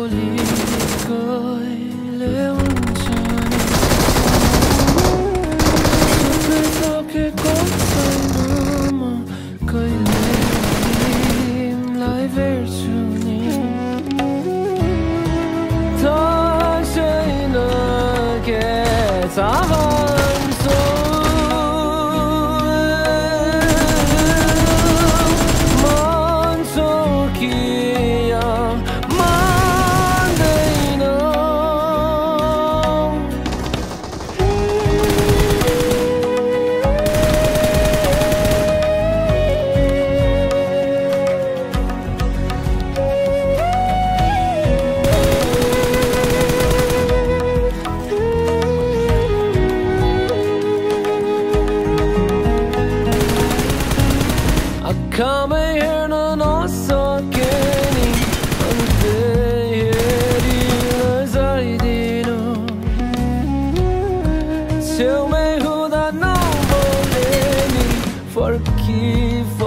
Holy Tell me who forgive